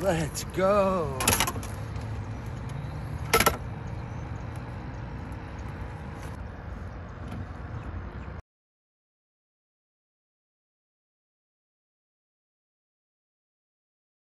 Let's go.